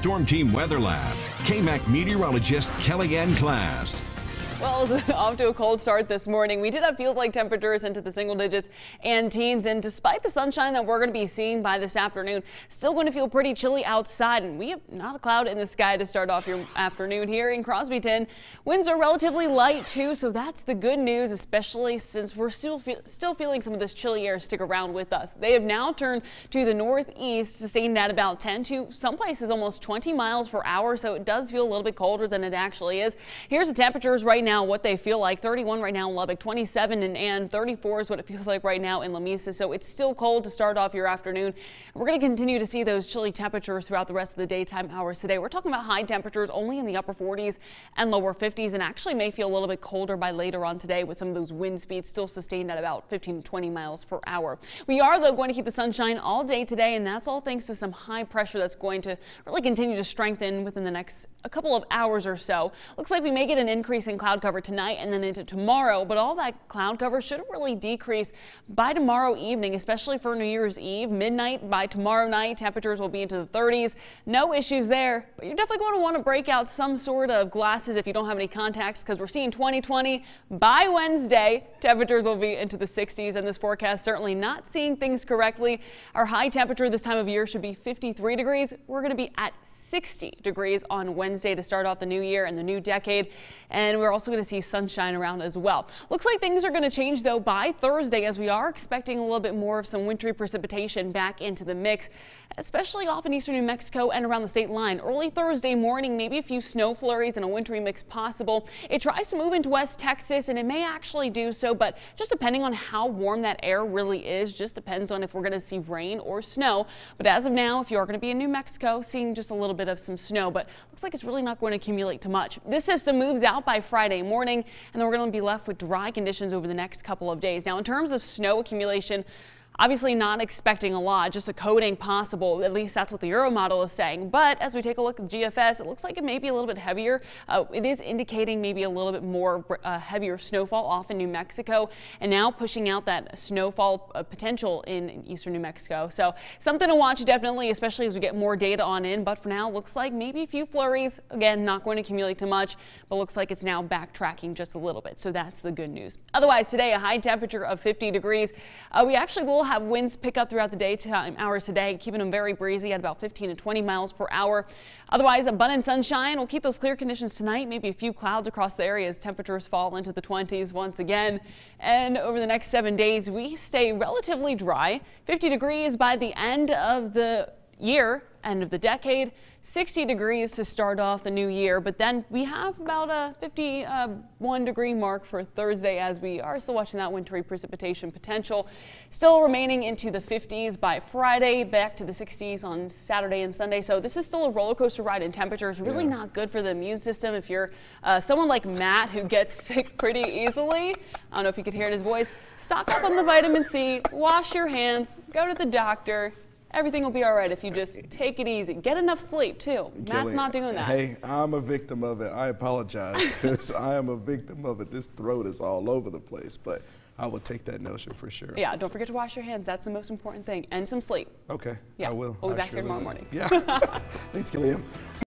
Storm Team Weather Lab, KAMC meteorologist Kellianne Klass. Well, off to a cold start this morning. We did have feels like temperatures into the single digits and teens. And despite the sunshine that we're going to be seeing by this afternoon, still going to feel pretty chilly outside. And we have not a cloud in the sky to start off your afternoon here in Crosbyton. Winds are relatively light too, so that's the good news, especially since we're still fe still feeling some of this chilly air stick around with us. They have now turned to the northeast, sustained at about 10 to some places almost 20 miles per hour. So it does feel a little bit colder than it actually is. Here's the temperatures right now now what they feel like. 31 right now in Lubbock, 27 in Ann, 34 is what it feels like right now in Lamesa. So it's still cold to start off your afternoon. We're going to continue to see those chilly temperatures throughout the rest of the daytime hours today. We're talking about high temperatures only in the upper 40s and lower 50s and actually may feel a little bit colder by later on today with some of those wind speeds still sustained at about 15 to 20 miles per hour. We are though going to keep the sunshine all day today and that's all thanks to some high pressure that's going to really continue to strengthen within the next a couple of hours or so. Looks like we may get an increase in cloud cover tonight and then into tomorrow, but all that cloud cover should really decrease by tomorrow evening, especially for New Year's Eve. Midnight by tomorrow night, temperatures will be into the 30s. No issues there, but you're definitely going to want to break out some sort of glasses if you don't have any contacts because we're seeing 2020 by Wednesday. Temperatures will be into the 60s and this forecast certainly not seeing things correctly. Our high temperature this time of year should be 53 degrees. We're going to be at 60 degrees on Wednesday to start off the new year and the new decade. And we're also going to see sunshine around as well. Looks like things are going to change though by Thursday as we are expecting a little bit more of some wintry precipitation back into the mix, especially off in eastern New Mexico and around the state line. Early Thursday morning, maybe a few snow flurries and a wintry mix possible. It tries to move into West Texas and it may actually do so, but just depending on how warm that air really is, just depends on if we're going to see rain or snow. But as of now, if you are going to be in New Mexico, seeing just a little bit of some snow, but looks like it's really not going to accumulate too much. This system moves out by Friday morning and then we're going to be left with dry conditions over the next couple of days. Now, in terms of snow accumulation, Obviously not expecting a lot, just a coating possible. At least that's what the Euro model is saying. But as we take a look at GFS, it looks like it may be a little bit heavier. Uh, it is indicating maybe a little bit more uh, heavier snowfall off in New Mexico and now pushing out that snowfall uh, potential in eastern New Mexico. So something to watch definitely, especially as we get more data on in. But for now, looks like maybe a few flurries. Again, not going to accumulate too much, but looks like it's now backtracking just a little bit. So that's the good news. Otherwise, today, a high temperature of 50 degrees. Uh, we actually will have winds pick up throughout the daytime um, hours today, keeping them very breezy at about 15 to 20 miles per hour. Otherwise, abundant sunshine will keep those clear conditions tonight. Maybe a few clouds across the area as temperatures fall into the 20s once again. And over the next seven days, we stay relatively dry. 50 degrees by the end of the year, end of the decade. 60 degrees to start off the new year, but then we have about a 51 degree mark for Thursday as we are still watching that wintry precipitation potential. Still remaining into the 50s by Friday, back to the 60s on Saturday and Sunday. So this is still a roller coaster ride in temperatures. Really yeah. not good for the immune system if you're uh, someone like Matt who gets sick pretty easily. I don't know if you could hear it in his voice. Stock up on the vitamin C, wash your hands, go to the doctor, Everything will be all right if you just take it easy. Get enough sleep, too. Matt's not doing that. Hey, I'm a victim of it. I apologize because I am a victim of it. This throat is all over the place, but I will take that notion for sure. Yeah, don't forget to wash your hands. That's the most important thing. And some sleep. Okay, yeah. I will. We'll be I back here tomorrow morning. Yeah. Thanks, Gilliam.